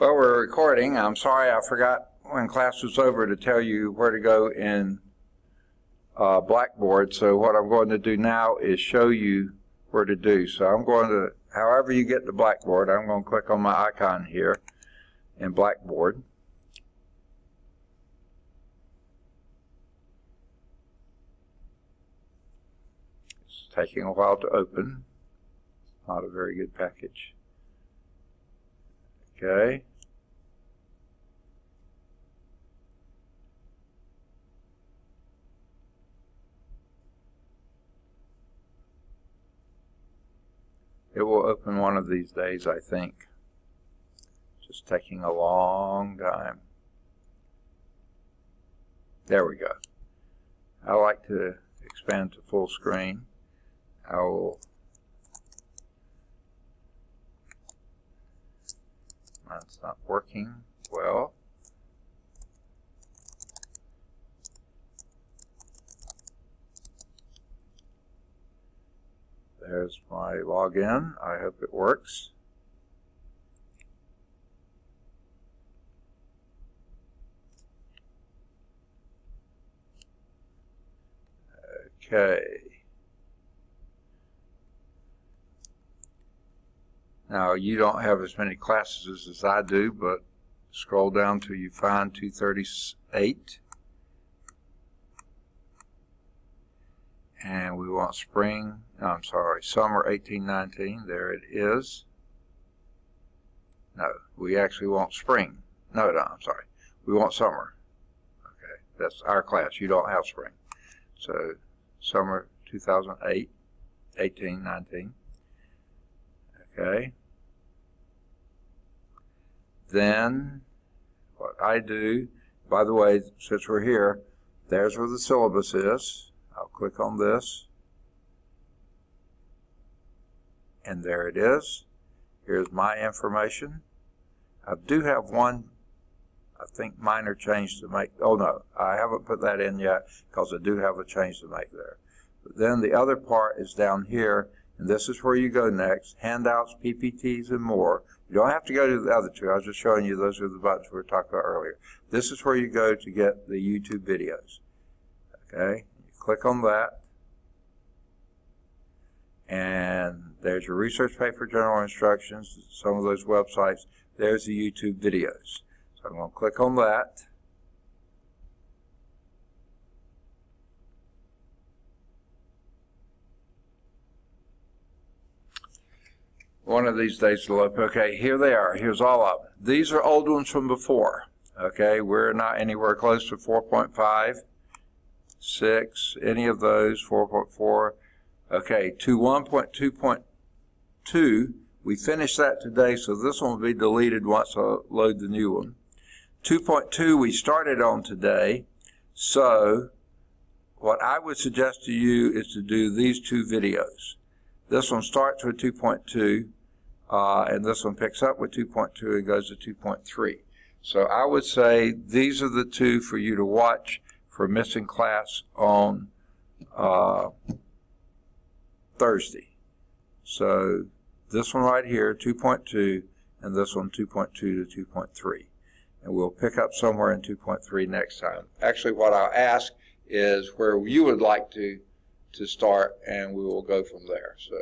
Well, we're recording. I'm sorry I forgot when class was over to tell you where to go in uh, Blackboard. So what I'm going to do now is show you where to do. So I'm going to, however you get to Blackboard, I'm going to click on my icon here in Blackboard. It's taking a while to open. Not a very good package. Okay. It will open one of these days, I think. Just taking a long time. There we go. I like to expand to full screen. I will That's not working well. There's my login. I hope it works. Okay. Now, you don't have as many classes as I do, but scroll down till you find 238. and we want spring, I'm sorry, summer 1819, there it is. No, we actually want spring. No, no, I'm sorry. We want summer. Okay, that's our class. You don't have spring. So, summer 2008, 18, 19. Okay. Then, what I do, by the way, since we're here, there's where the syllabus is. I'll click on this. And there it is. Here's my information. I do have one, I think, minor change to make. Oh, no, I haven't put that in yet because I do have a change to make there. But then the other part is down here, and this is where you go next. Handouts, PPTs, and more. You don't have to go to the other two. I was just showing you those are the buttons we were talking about earlier. This is where you go to get the YouTube videos. Okay, you Click on that. And there's your research paper general instructions, some of those websites. There's the YouTube videos. So I'm going to click on that. One of these days will open. Okay, here they are. Here's all of them. These are old ones from before. Okay, we're not anywhere close to 4.5. 6, any of those, 4.4. Okay, to 1.2.2, we finished that today, so this one will be deleted once I load the new one. 2.2 we started on today, so what I would suggest to you is to do these two videos. This one starts with 2.2, uh, and this one picks up with 2.2 and goes to 2.3. So I would say these are the two for you to watch for missing class on uh, Thursday. So this one right here, 2.2, and this one 2.2 to 2.3. And we'll pick up somewhere in 2.3 next time. Actually, what I'll ask is where you would like to, to start, and we will go from there. So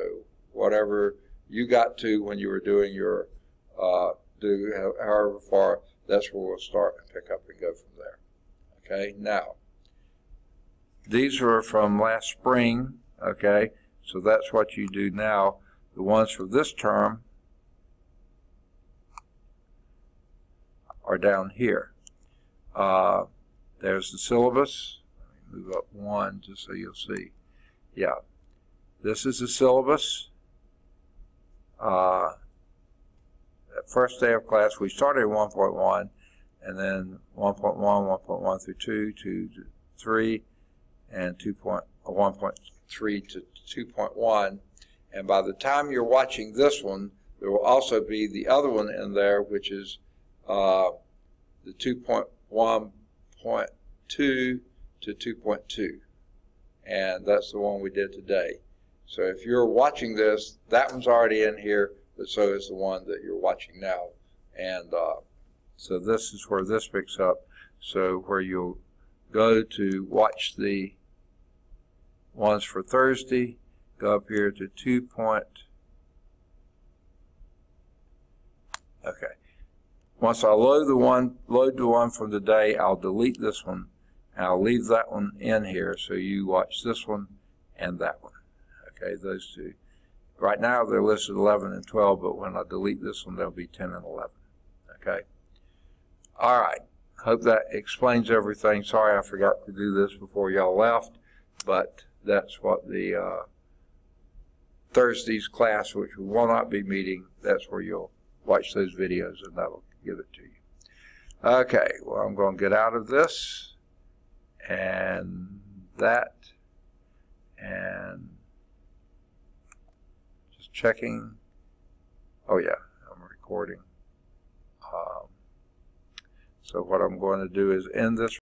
whatever you got to when you were doing your, uh, do however far, that's where we'll start and pick up and go from there. Okay, now, these are from last spring, okay? So that's what you do now. The ones for this term are down here. Uh, there's the syllabus. move up one just so you'll see. Yeah. This is the syllabus. Uh, first day of class, we started at 1.1, and then 1.1, 1.1 through 2, 2 to 3, and 2.1.3 to 2.1. And by the time you're watching this one, there will also be the other one in there, which is uh, the 2.1.2 to 2.2. And that's the one we did today. So if you're watching this, that one's already in here, but so is the one that you're watching now. And uh, So this is where this picks up. So where you'll go to watch the ones for Thursday, go up here to two point. Okay. Once I load the one, load the one from the day, I'll delete this one. And I'll leave that one in here so you watch this one and that one. Okay, those two. Right now they're listed 11 and 12, but when I delete this one, they'll be 10 and 11. Okay. All right. Hope that explains everything. Sorry I forgot to do this before y'all left, but that's what the uh, Thursday's class, which we will not be meeting, that's where you'll watch those videos and that'll give it to you. Okay, well, I'm going to get out of this and that and just checking. Oh, yeah, I'm recording. Um, so what I'm going to do is end this